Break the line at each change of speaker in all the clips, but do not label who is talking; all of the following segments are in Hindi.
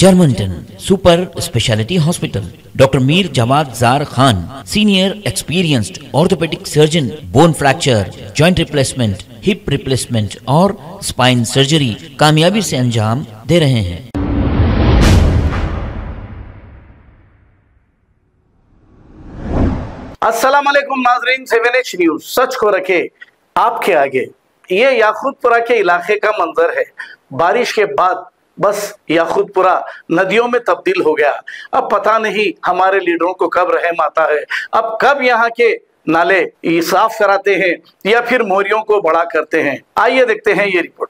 Germanten super speciality hospital doctor Mir Jawad Zar Khan senior experienced orthopaedic surgeon bone fracture joint replacement hip replacement और स्पाइन सर्जरी कामयाबी से अंजाम दे रहे हैं।
अस्सलाम वालेकुम नाजरीन, सेवन एच न्यूज़। सच को रखे, आपके आगे। ये याखुदपुरा के इलाके का मंजर है। बारिश के बाद बस याकूतपुरा नदियों में तब्दील हो गया। अब पता नहीं हमारे लीडरों को कब रहम आता है। अब कब यहाँ के नाले साफ़ कराते हैं या फिर मोरियों को बड़ा करते हैं। आइए देखते हैं ये रिपोर्ट।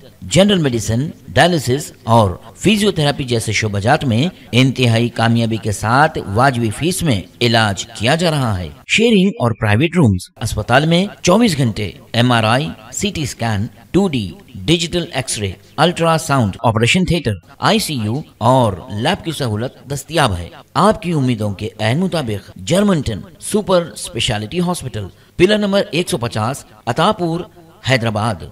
general medicine dialysis और फिजियोथेरापी जैसे शोबाजात में इंतहाई कामयाबी के साथ वाजबी फ़ीस में इलाज किया जा रहा है। शेयरिंग और प्राइवेट रूम्स अस्पताल में 24 घंटे MRI, CT scan 2D, digital X ray ultrasound operation theatre ICU और लैब की सहूलत दस्तियाब है। आपकी उम्मीदों के एन मुताबिक Germanten super speciality hospital pillar number 150 Attapur Hyderabad.